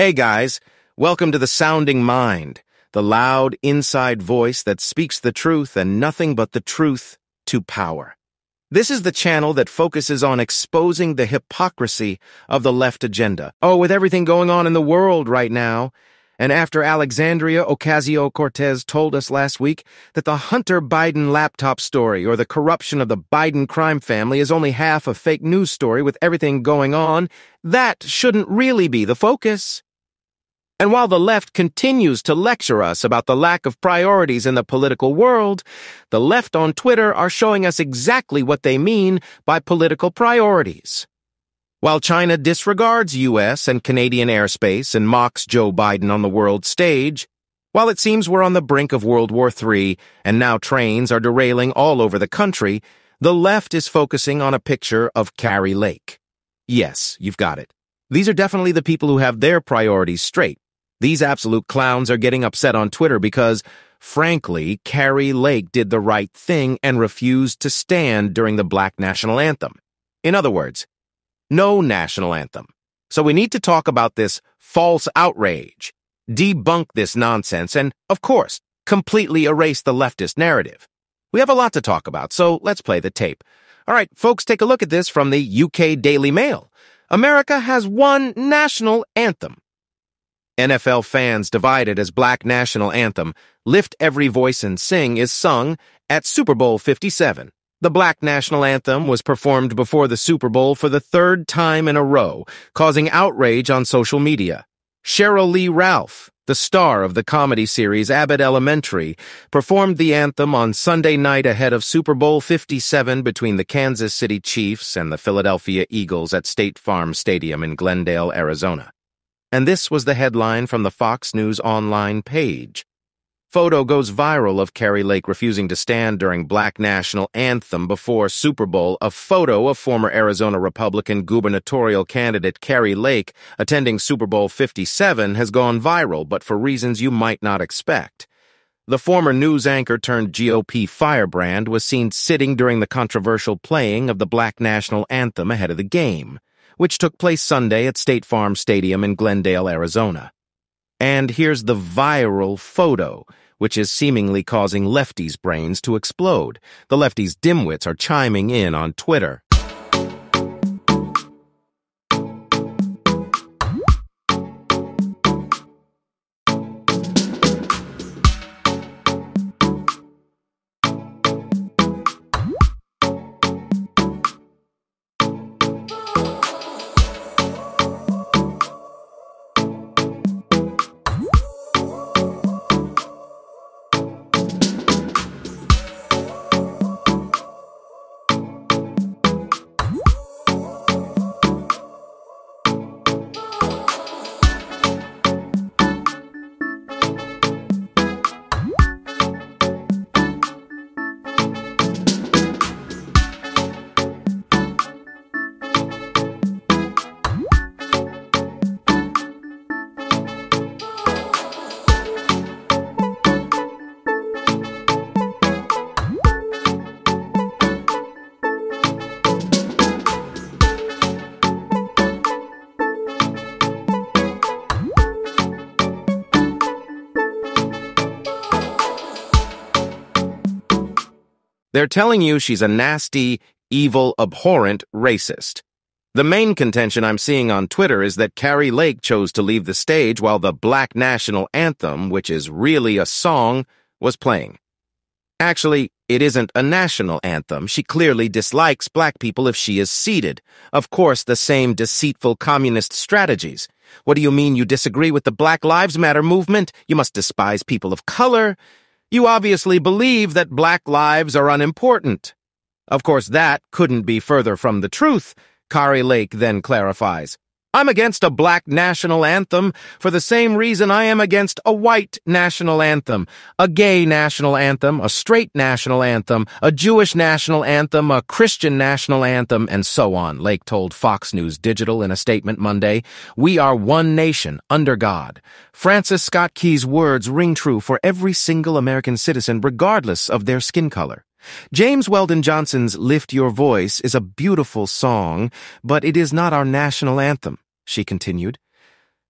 Hey guys, welcome to the Sounding Mind, the loud inside voice that speaks the truth and nothing but the truth to power. This is the channel that focuses on exposing the hypocrisy of the left agenda. Oh, with everything going on in the world right now, and after Alexandria Ocasio-Cortez told us last week that the Hunter Biden laptop story or the corruption of the Biden crime family is only half a fake news story with everything going on, that shouldn't really be the focus. And while the left continues to lecture us about the lack of priorities in the political world, the left on Twitter are showing us exactly what they mean by political priorities. While China disregards U.S. and Canadian airspace and mocks Joe Biden on the world stage, while it seems we're on the brink of World War III and now trains are derailing all over the country, the left is focusing on a picture of Kari Lake. Yes, you've got it. These are definitely the people who have their priorities straight. These absolute clowns are getting upset on Twitter because, frankly, Kari Lake did the right thing and refused to stand during the Black National Anthem. In other words, no national anthem. So we need to talk about this false outrage, debunk this nonsense, and, of course, completely erase the leftist narrative. We have a lot to talk about, so let's play the tape. All right, folks, take a look at this from the UK Daily Mail. America has one national anthem. NFL fans divided as Black National Anthem, Lift Every Voice and Sing is sung at Super Bowl 57. The Black National Anthem was performed before the Super Bowl for the third time in a row, causing outrage on social media. Sheryl Lee Ralph, the star of the comedy series Abbott Elementary, performed the anthem on Sunday night ahead of Super Bowl 57 between the Kansas City Chiefs and the Philadelphia Eagles at State Farm Stadium in Glendale, Arizona. And this was the headline from the Fox News Online page. Photo goes viral of Kari Lake refusing to stand during Black National Anthem before Super Bowl. A photo of former Arizona Republican gubernatorial candidate Kari Lake attending Super Bowl 57 has gone viral, but for reasons you might not expect. The former news anchor turned GOP firebrand was seen sitting during the controversial playing of the Black National Anthem ahead of the game which took place Sunday at State Farm Stadium in Glendale, Arizona. And here's the viral photo, which is seemingly causing lefties' brains to explode. The lefties' dimwits are chiming in on Twitter. They're telling you she's a nasty, evil, abhorrent racist. The main contention I'm seeing on Twitter is that Kari Lake chose to leave the stage while the Black National Anthem, which is really a song, was playing. Actually, it isn't a national anthem. She clearly dislikes black people if she is seated. Of course, the same deceitful communist strategies. What do you mean you disagree with the Black Lives Matter movement? You must despise people of color. You obviously believe that black lives are unimportant. Of course, that couldn't be further from the truth, Kari Lake then clarifies. I'm against a black national anthem for the same reason I am against a white national anthem, a gay national anthem, a straight national anthem, a Jewish national anthem, a Christian national anthem, and so on, Lake told Fox News Digital in a statement Monday. We are one nation, under God. Francis Scott Key's words ring true for every single American citizen, regardless of their skin color. James Weldon Johnson's Lift Your Voice is a beautiful song, but it is not our national anthem, she continued.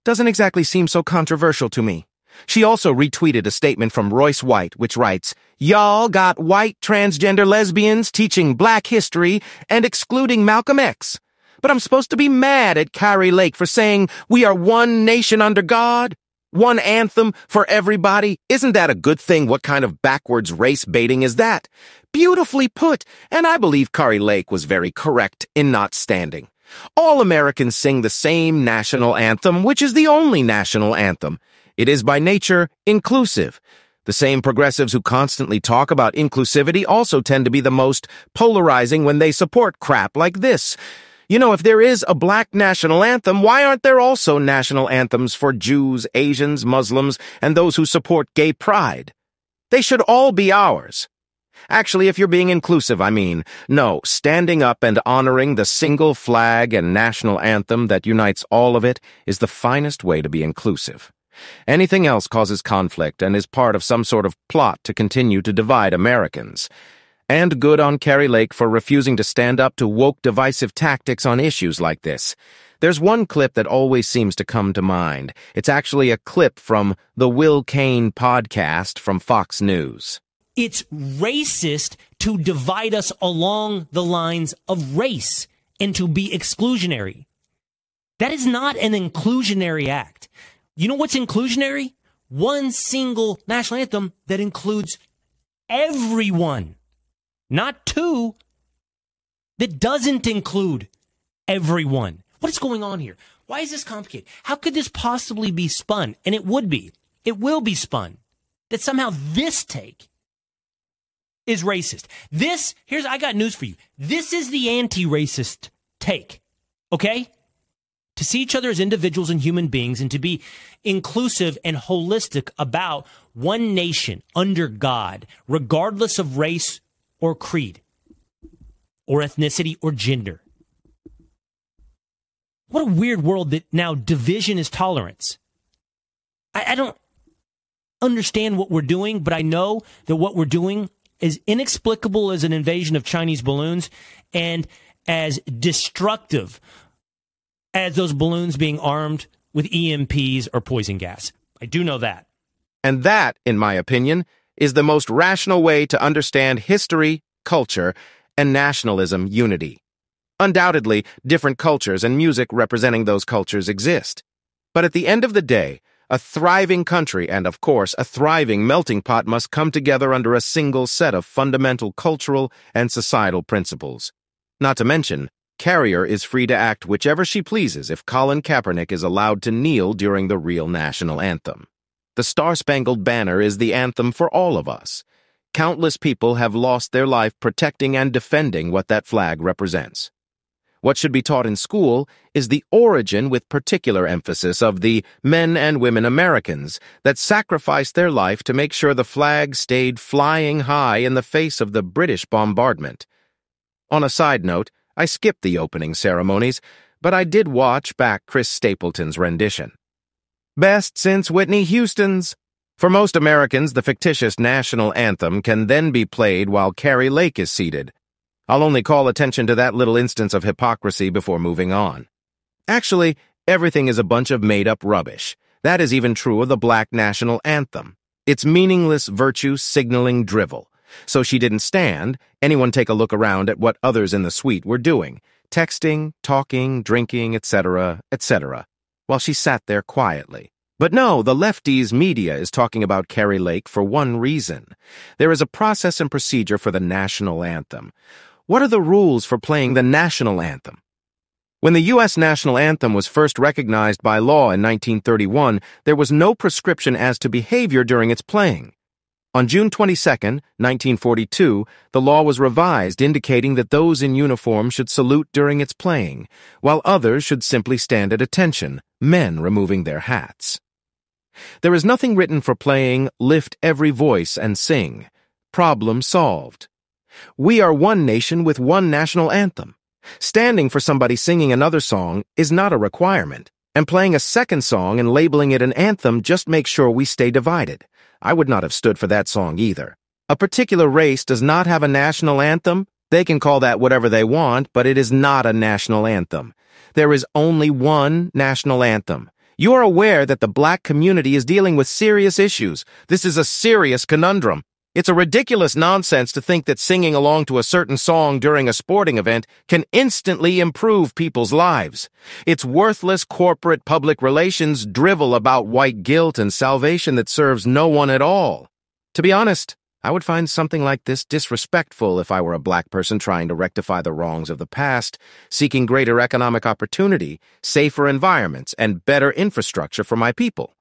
doesn't exactly seem so controversial to me. She also retweeted a statement from Royce White, which writes, Y'all got white transgender lesbians teaching black history and excluding Malcolm X. But I'm supposed to be mad at Kari Lake for saying we are one nation under God? One anthem for everybody? Isn't that a good thing? What kind of backwards race baiting is that? Beautifully put, and I believe Kari Lake was very correct in not standing. All Americans sing the same national anthem, which is the only national anthem. It is by nature inclusive. The same progressives who constantly talk about inclusivity also tend to be the most polarizing when they support crap like this. You know, if there is a black national anthem, why aren't there also national anthems for Jews, Asians, Muslims, and those who support gay pride? They should all be ours. Actually, if you're being inclusive, I mean, no, standing up and honoring the single flag and national anthem that unites all of it is the finest way to be inclusive. Anything else causes conflict and is part of some sort of plot to continue to divide Americans. And good on Kari Lake for refusing to stand up to woke divisive tactics on issues like this. There's one clip that always seems to come to mind. It's actually a clip from the Will Cain podcast from Fox News. It's racist to divide us along the lines of race and to be exclusionary. That is not an inclusionary act. You know what's inclusionary? One single national anthem that includes everyone, not two, that doesn't include everyone. What is going on here? Why is this complicated? How could this possibly be spun? And it would be. It will be spun. That somehow this take is racist. This, here's, I got news for you. This is the anti racist take. Okay? to see each other as individuals and human beings and to be inclusive and holistic about one nation under God, regardless of race or creed or ethnicity or gender. What a weird world that now division is tolerance. I, I don't understand what we're doing, but I know that what we're doing is inexplicable as an invasion of Chinese balloons and as destructive as those balloons being armed with EMPs or poison gas. I do know that. And that, in my opinion, is the most rational way to understand history, culture, and nationalism unity. Undoubtedly, different cultures and music representing those cultures exist. But at the end of the day, a thriving country and, of course, a thriving melting pot must come together under a single set of fundamental cultural and societal principles. Not to mention, Kari is free to act whichever she pleases if Colin Kaepernick is allowed to kneel during the real national anthem. The Star Spangled Banner is the anthem for all of us. Countless people have lost their life protecting and defending what that flag represents. What should be taught in school is the origin with particular emphasis of the men and women Americans that sacrificed their life to make sure the flag stayed flying high in the face of the British bombardment. On a side note, I skipped the opening ceremonies, but I did watch back Chris Stapleton's rendition. Best since Whitney Houston's. For most Americans, the fictitious national anthem can then be played while Kari Lake is seated. I'll only call attention to that little instance of hypocrisy before moving on. Actually, everything is a bunch of made-up rubbish. That is even true of the black national anthem. It's meaningless virtue signaling drivel. So she didn't stand. Anyone take a look around at what others in the suite were doing texting, talking, drinking, etc., etc., while she sat there quietly. But no, the lefties' media is talking about Kari Lake for one reason. There is a process and procedure for the national anthem. What are the rules for playing the national anthem? When the U.S. national anthem was first recognized by law in 1931, there was no prescription as to behavior during its playing. On June 22, 1942, the law was revised indicating that those in uniform should salute during its playing, while others should simply stand at attention, men removing their hats. There is nothing written for playing Lift Every Voice and Sing. Problem solved. We are one nation with one national anthem. Standing for somebody singing another song is not a requirement, and playing a second song and labeling it an anthem just makes sure we stay divided. I would not have stood for that song either. A particular race does not have a national anthem. They can call that whatever they want, but it is not a national anthem. There is only one national anthem. You are aware that the black community is dealing with serious issues. This is a serious conundrum. It's a ridiculous nonsense to think that singing along to a certain song during a sporting event can instantly improve people's lives. It's worthless corporate public relations drivel about white guilt and salvation that serves no one at all. To be honest, I would find something like this disrespectful if I were a black person trying to rectify the wrongs of the past, seeking greater economic opportunity, safer environments, and better infrastructure for my people.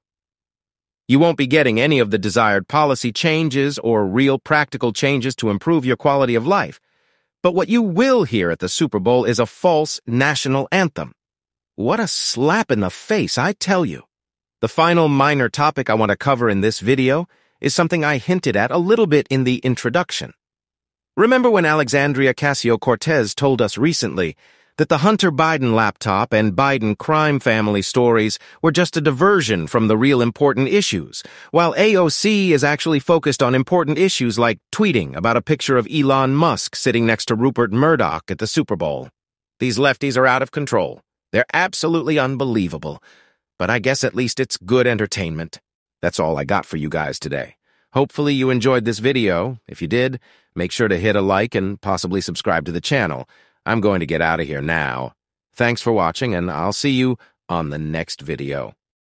You won't be getting any of the desired policy changes or real practical changes to improve your quality of life. But what you will hear at the Super Bowl is a false national anthem. What a slap in the face, I tell you. The final minor topic I want to cover in this video is something I hinted at a little bit in the introduction. Remember when Alexandria Ocasio-Cortez told us recently that the Hunter Biden laptop and Biden crime family stories were just a diversion from the real important issues, while AOC is actually focused on important issues like tweeting about a picture of Elon Musk sitting next to Rupert Murdoch at the Super Bowl. These lefties are out of control. They're absolutely unbelievable. But I guess at least it's good entertainment. That's all I got for you guys today. Hopefully you enjoyed this video. If you did, make sure to hit a like and possibly subscribe to the channel. I'm going to get out of here now. Thanks for watching, and I'll see you on the next video.